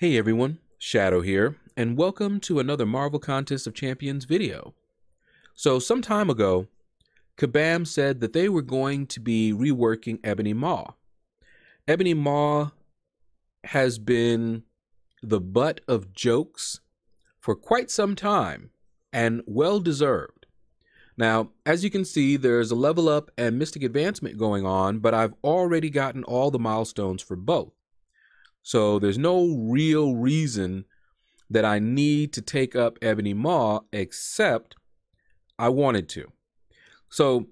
Hey everyone, Shaedow here, and welcome to another Marvel Contest of Champions video. So, some time ago, Kabam said that they were going to be reworking Ebony Maw. Ebony Maw has been the butt of jokes for quite some time, and well deserved. Now, as you can see, there's a level up and mystic advancement going on, but I've already gotten all the milestones for both. So there's no real reason that I need to take up Ebony Maw except I wanted to. So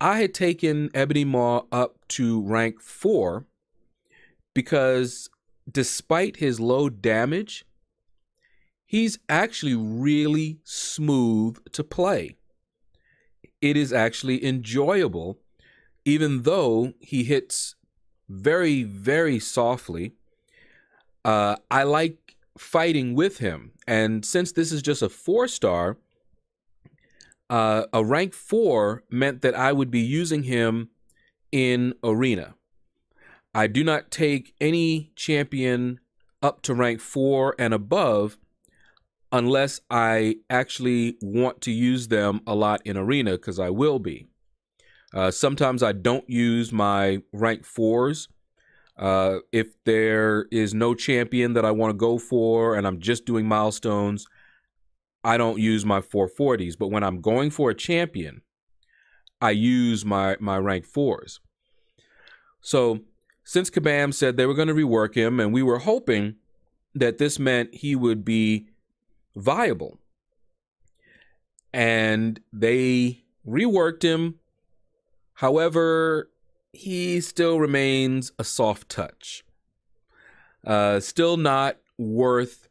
I had taken Ebony Maw up to rank 4 because despite his low damage, he's actually really smooth to play. It is actually enjoyable, even though he hits very, very softly uh, I like fighting with him. And since this is just a four star, uh, a rank four meant that I would be using him in arena. I do not take any champion up to rank four and above unless I actually want to use them a lot in arena because I will be. Uh, sometimes I don't use my rank fours uh, if there is no champion that I want to go for and I'm just doing milestones, I don't use my 440s. But when I'm going for a champion, I use my, my rank fours. So since Kabam said they were going to rework him, and we were hoping that this meant he would be viable. And they reworked him. However, he still remains a soft touch. Uh, still not worth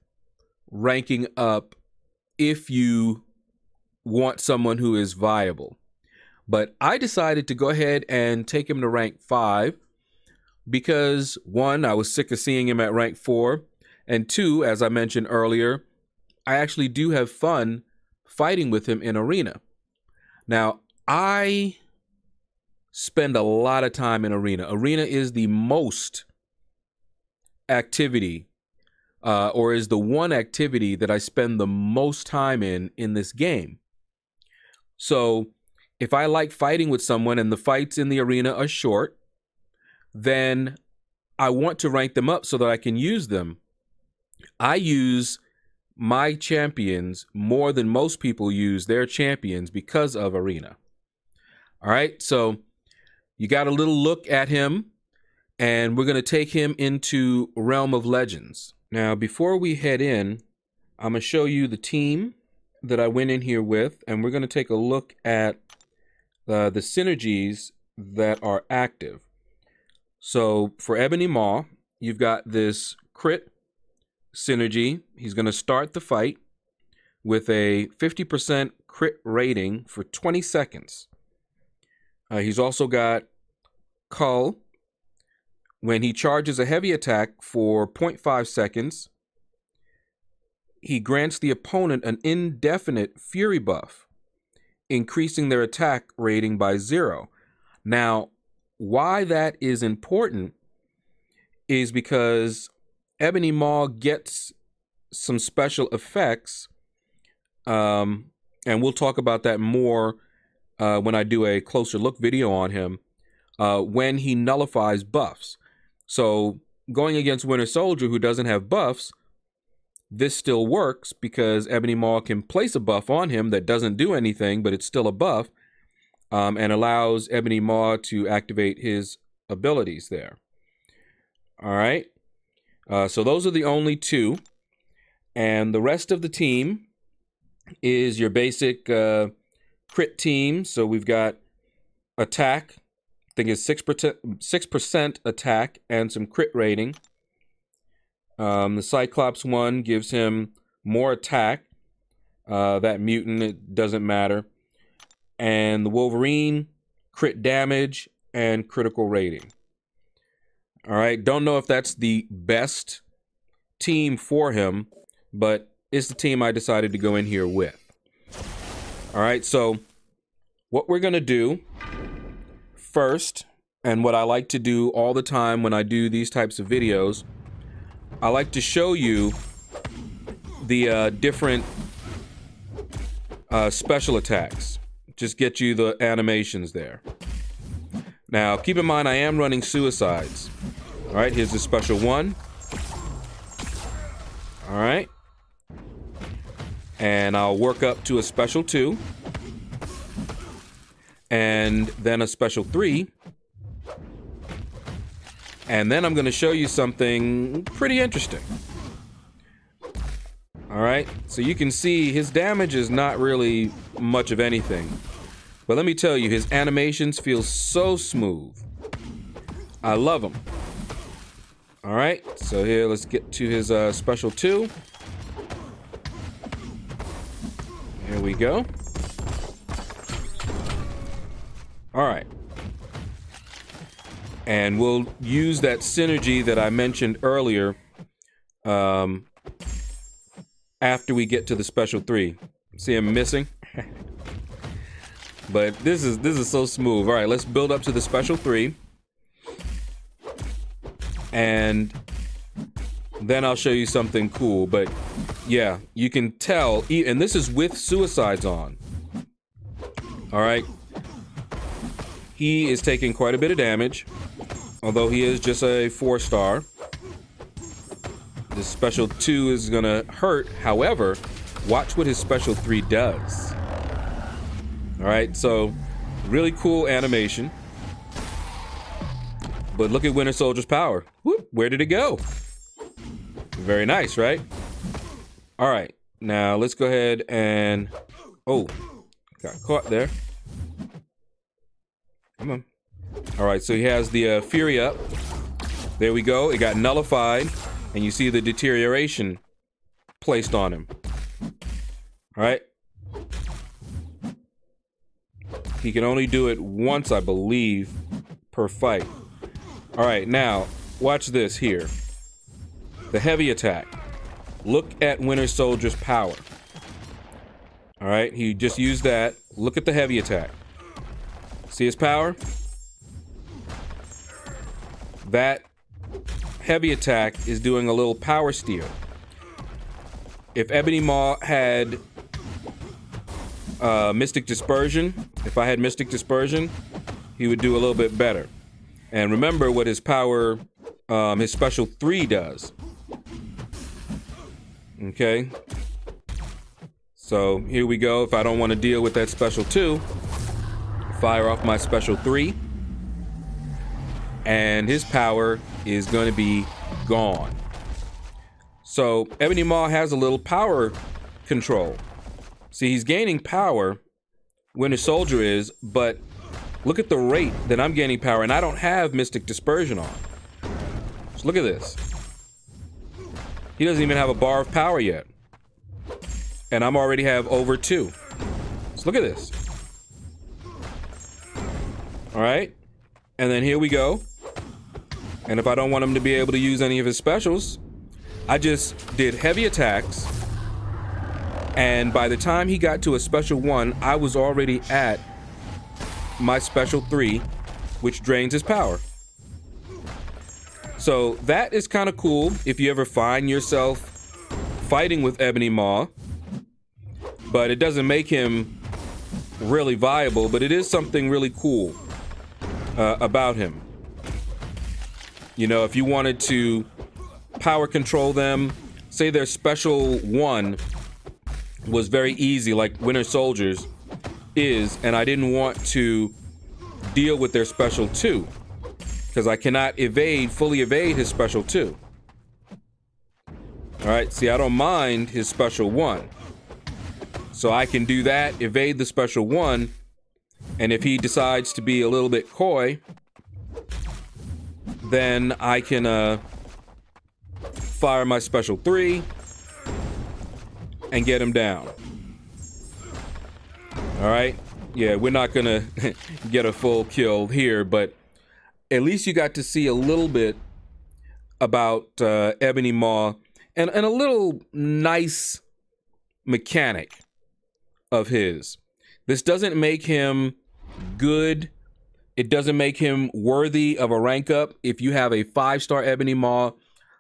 ranking up if you want someone who is viable. But I decided to go ahead and take him to rank five because one, I was sick of seeing him at rank four. And two, as I mentioned earlier, I actually do have fun fighting with him in arena. Now, I spend a lot of time in arena. Arena is the most activity uh, or is the one activity that I spend the most time in in this game. So if I like fighting with someone and the fights in the arena are short, then I want to rank them up so that I can use them. I use my champions more than most people use their champions because of arena. All right, so you got a little look at him, and we're going to take him into Realm of Legends. Now, before we head in, I'm going to show you the team that I went in here with, and we're going to take a look at uh, the synergies that are active. So for Ebony Maw, you've got this crit synergy. He's going to start the fight with a 50% crit rating for 20 seconds. Uh, he's also got Cull. When he charges a heavy attack for 0.5 seconds, he grants the opponent an indefinite Fury buff, increasing their attack rating by zero. Now, why that is important is because Ebony Maw gets some special effects, um, and we'll talk about that more uh, when I do a closer look video on him, uh, when he nullifies buffs. So going against Winter Soldier, who doesn't have buffs, this still works because Ebony Maw can place a buff on him that doesn't do anything, but it's still a buff, um, and allows Ebony Maw to activate his abilities there. All right. Uh, so those are the only two. And the rest of the team is your basic uh, crit team. So we've got attack. I think it's six percent six percent attack and some crit rating. Um, the Cyclops one gives him more attack. Uh, that mutant it doesn't matter, and the Wolverine crit damage and critical rating. All right, don't know if that's the best team for him, but it's the team I decided to go in here with. All right, so what we're to do first, and what I like to do all the time when I do these types of videos, I like to show you the uh, different uh, special attacks. Just get you the animations there. Now, keep in mind, I am running suicides. All right, here's the special one. And I'll work up to a special two. And then a special three. And then I'm going to show you something pretty interesting. All right, so you can see his damage is not really much of anything. But let me tell you, his animations feel so smooth. I love them. All right, so here, let's get to his uh, special two. Here we go. All right. And we'll use that synergy that I mentioned earlier um, after we get to the special three. See him missing? but this is this is so smooth. All right, let's build up to the special three. And then I'll show you something cool. But yeah, you can tell, and this is with suicides on. All right. He is taking quite a bit of damage. Although he is just a four star. The special two is gonna hurt. However, watch what his special three does. All right, so really cool animation. But look at Winter Soldier's power. Whoop, where did it go? Very nice, right? All right, now let's go ahead and... Oh, got caught there. Come on. All right, so he has the uh, Fury up. There we go. It got nullified, and you see the deterioration placed on him. All right. He can only do it once, I believe, per fight. All right, now, watch this here. The heavy attack. Look at Winter Soldier's power. All right, he just used that. Look at the heavy attack. See his power? that heavy attack is doing a little power steal. If Ebony Maw had uh, Mystic Dispersion, if I had Mystic Dispersion, he would do a little bit better. And remember what his power, um, his special 3 does. Okay. So here we go. If I don't want to deal with that special 2, fire off my special 3 and his power is going to be gone. So Ebony Maw has a little power control. See, he's gaining power when a soldier is, but look at the rate that I'm gaining power, and I don't have Mystic Dispersion on. Just look at this. He doesn't even have a bar of power yet. And I'm already have over two. Just look at this. All right. And then here we go. And if I don't want him to be able to use any of his specials, I just did heavy attacks. And by the time he got to a special one, I was already at my special three, which drains his power. So that is kind of cool if you ever find yourself fighting with Ebony Maw. But it doesn't make him really viable, but it is something really cool uh, about him. You know, if you wanted to power control them, say their special one was very easy, like Winter Soldiers is, and I didn't want to deal with their special two because I cannot evade, fully evade his special two. All right, see, I don't mind his special one. So I can do that, evade the special one, and if he decides to be a little bit coy, then I can uh, fire my special three and get him down. All right. Yeah, we're not gonna get a full kill here, but at least you got to see a little bit about uh, Ebony Maw and, and a little nice mechanic of his. This doesn't make him good it doesn't make him worthy of a rank up. If you have a five star Ebony Maw,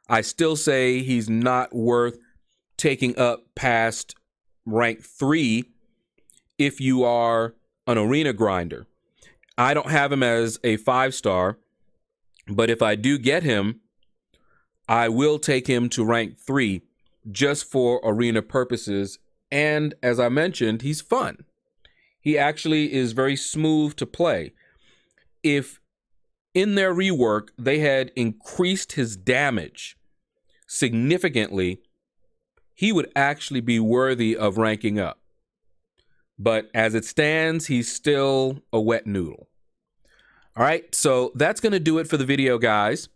I still say he's not worth taking up past rank three if you are an arena grinder. I don't have him as a five star, but if I do get him, I will take him to rank three just for arena purposes. And as I mentioned, he's fun. He actually is very smooth to play. If in their rework they had increased his damage significantly, he would actually be worthy of ranking up. But as it stands, he's still a wet noodle. All right, so that's going to do it for the video, guys.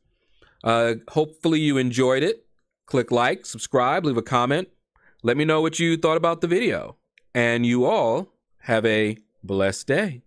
Uh, hopefully you enjoyed it. Click like, subscribe, leave a comment. Let me know what you thought about the video. And you all have a blessed day.